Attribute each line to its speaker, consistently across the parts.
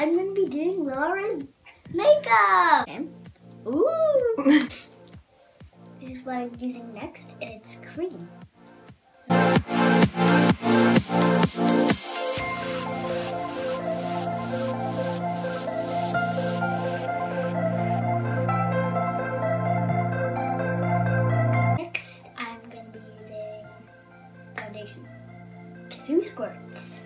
Speaker 1: I'm gonna be doing Laura's makeup. Okay. Ooh. this is what I'm using next, and it's cream. Next, I'm gonna be using foundation. Two squirts.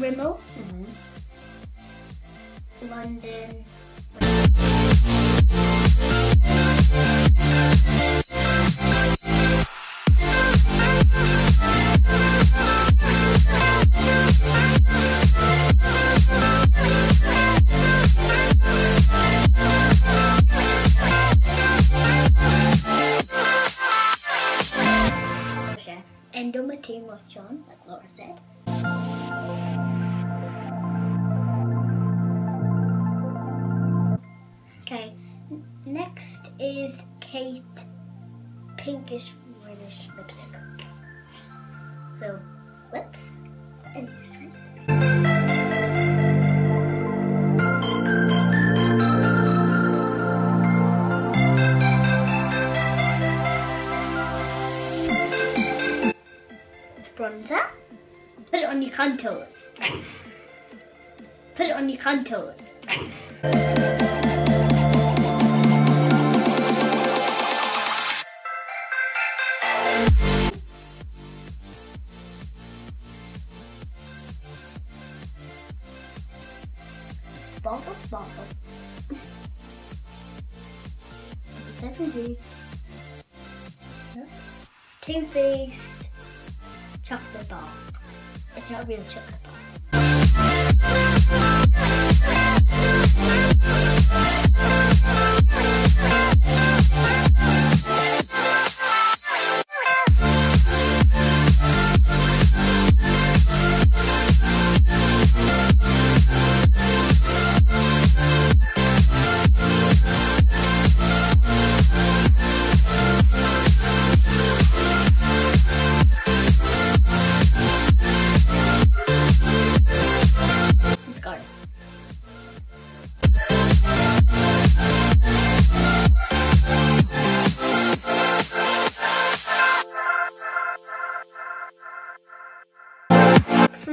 Speaker 1: Rimmel, Rimmel, London. Endometrium, of John, like Laura said. Is Kate pinkish reddish lipstick. So, lips, and it. Bronzer. Put it on your contours. Put it on your contours. Sparkle, sparkle. That gonna? Too Faced chocolate bar. It's not real chocolate bar.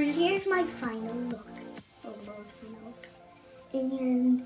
Speaker 1: Here's my final look. Oh. And